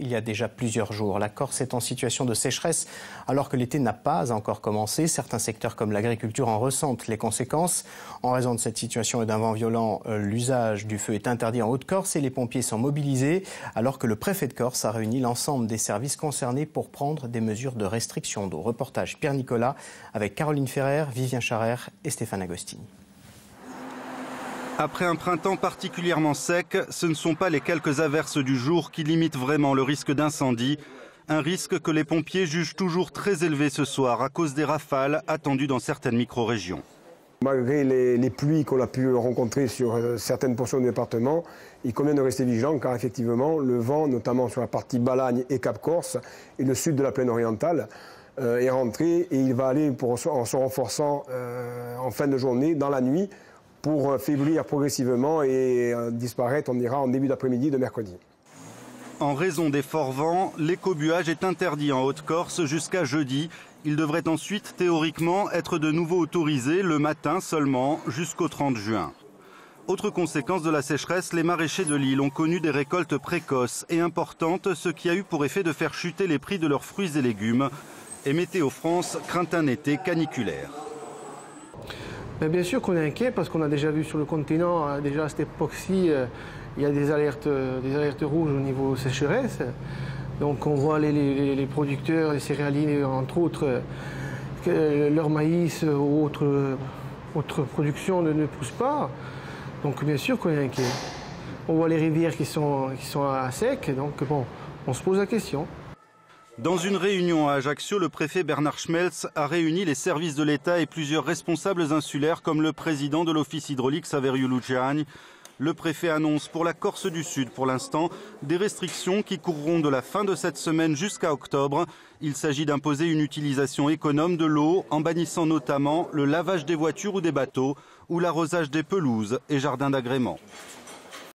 il y a déjà plusieurs jours. La Corse est en situation de sécheresse alors que l'été n'a pas encore commencé. Certains secteurs comme l'agriculture en ressentent les conséquences. En raison de cette situation et d'un vent violent, euh, l'usage du feu est interdit en Haute-Corse et les pompiers sont mobilisés alors que le préfet de Corse a réuni l'ensemble des services concernés pour prendre des mesures de restriction d'eau. Reportage Pierre Nicolas avec Caroline Ferrer, Vivien Charrer et Stéphane Agostini. Après un printemps particulièrement sec, ce ne sont pas les quelques averses du jour qui limitent vraiment le risque d'incendie. Un risque que les pompiers jugent toujours très élevé ce soir à cause des rafales attendues dans certaines micro-régions. Malgré les, pluies qu'on a pu rencontrer sur euh, certaines portions du département, il convient de rester vigilant car effectivement le vent, notamment sur la partie Balagne et Cap Corse et le sud de la plaine orientale, euh, est rentré et il va aller en se renforçant euh, en fin de journée, dans la nuit, pour faiblir progressivement et euh, disparaître, on dira, en début d'après-midi de mercredi. En raison des forts vents, l'écobuage est interdit en Haute-Corse jusqu'à jeudi. Il devrait ensuite théoriquement être de nouveau autorisé le matin seulement jusqu'au 30 juin. Autre conséquence de la sécheresse, les maraîchers de l'île ont connu des récoltes précoces et importantes, ce qui a eu pour effet de faire chuter les prix de leurs fruits et légumes. Et Météo France craint un été caniculaire bien sûr qu'on est inquiet parce qu'on a déjà vu sur le continent, euh, déjà à cette époque-ci, euh, il y a des alertes, euh, des alertes rouges au niveau sécheresse. Donc on voit les, producteurs, les céréaliers, entre autres, que leur maïs ou autre, autre production ne, pousse pas. Donc bien sûr qu'on est inquiet. On voit les rivières qui sont, qui sont à sec, donc bon, on se pose la question. Dans une réunion à Ajaccio, le préfet Bernard Schmelz a réuni les services de l'État et plusieurs responsables insulaires comme le président de l'office hydraulique Saverio Luciani. Le préfet annonce pour la Corse du Sud pour l'instant des restrictions qui courront de la fin de cette semaine jusqu'à octobre. Il s'agit d'imposer une utilisation économe de l'eau en bannissant notamment le lavage des voitures ou des bateaux ou l'arrosage des pelouses et jardins d'agrément.